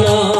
না